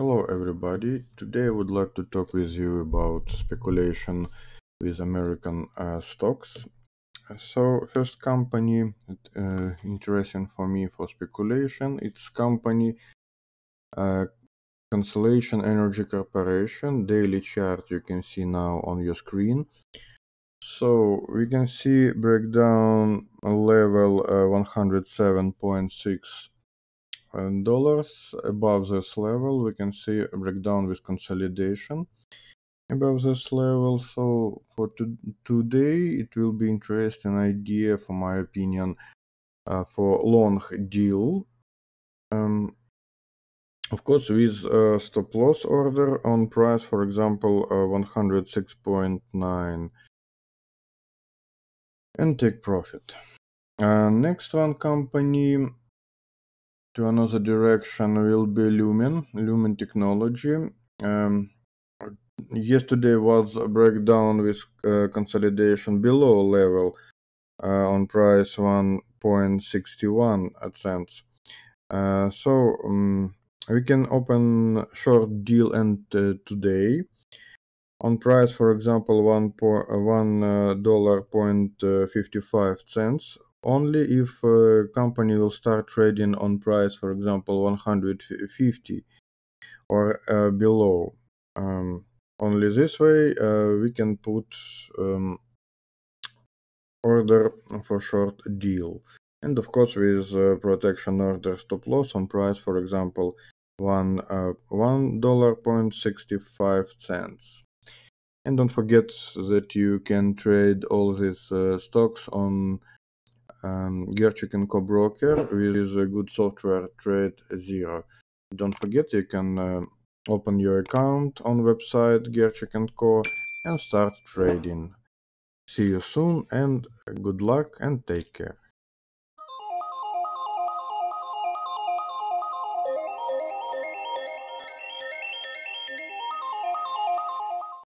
everybody. Today I would like to talk with you about speculation with American uh, stocks. So first company uh, interesting for me for speculation, it's company uh, Constellation Energy Corporation daily chart you can see now on your screen. So we can see breakdown level uh, 107.6 dollars above this level we can see a breakdown with consolidation above this level. So for to today it will be interesting idea for my opinion uh, for long deal. Um, of course with a stop loss order on price for example uh, 106.9 and take profit. Uh, next one company to another direction will be Lumen, Lumen Technology. Um, yesterday was a breakdown with uh, consolidation below level uh, on price one point sixty one 1.61 cents. Uh, so um, we can open short deal and uh, today on price, for example, one one uh, dollar point uh, fifty five cents only if a company will start trading on price, for example, 150 or uh, below. Um, only this way uh, we can put um, order for short deal. And of course, with uh, protection order stop loss on price, for example, one uh, one dollar point sixty five cents. And don't forget that you can trade all these uh, stocks on um, Gerchik & Co broker with a good software trade zero. Don't forget you can uh, open your account on website Gerchik & Co and start trading. See you soon and good luck and take care.